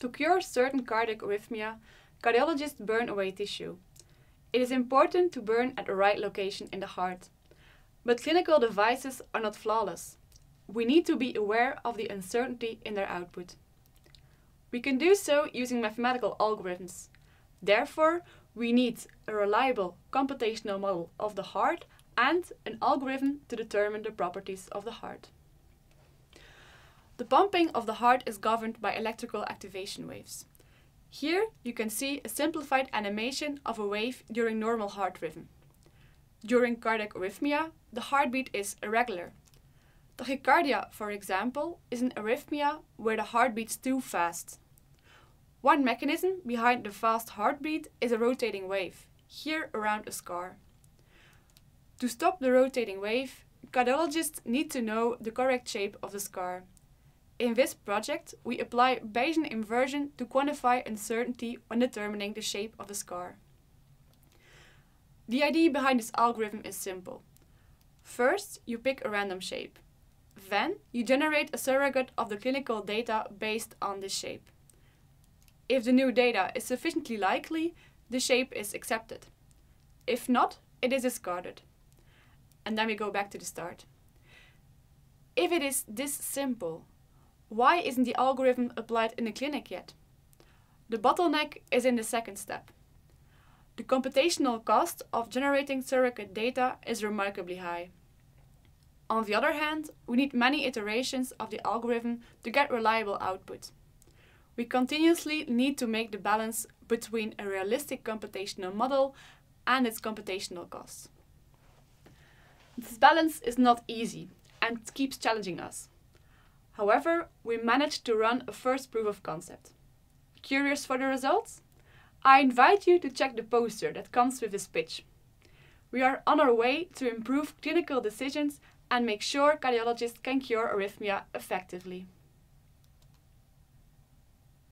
To cure certain cardiac arrhythmia, cardiologists burn away tissue. It is important to burn at the right location in the heart. But clinical devices are not flawless. We need to be aware of the uncertainty in their output. We can do so using mathematical algorithms. Therefore, we need a reliable computational model of the heart and an algorithm to determine the properties of the heart. The pumping of the heart is governed by electrical activation waves. Here you can see a simplified animation of a wave during normal heart rhythm. During cardiac arrhythmia, the heartbeat is irregular. Tachycardia, for example, is an arrhythmia where the heart beats too fast. One mechanism behind the fast heartbeat is a rotating wave, here around a scar. To stop the rotating wave, cardiologists need to know the correct shape of the scar. In this project, we apply Bayesian inversion to quantify uncertainty when determining the shape of the scar. The idea behind this algorithm is simple. First, you pick a random shape. Then, you generate a surrogate of the clinical data based on this shape. If the new data is sufficiently likely, the shape is accepted. If not, it is discarded. And then we go back to the start. If it is this simple, why isn't the algorithm applied in the clinic yet? The bottleneck is in the second step. The computational cost of generating surrogate data is remarkably high. On the other hand, we need many iterations of the algorithm to get reliable output. We continuously need to make the balance between a realistic computational model and its computational costs. This balance is not easy and keeps challenging us. However, we managed to run a first proof of concept. Curious for the results? I invite you to check the poster that comes with this pitch. We are on our way to improve clinical decisions and make sure cardiologists can cure arrhythmia effectively.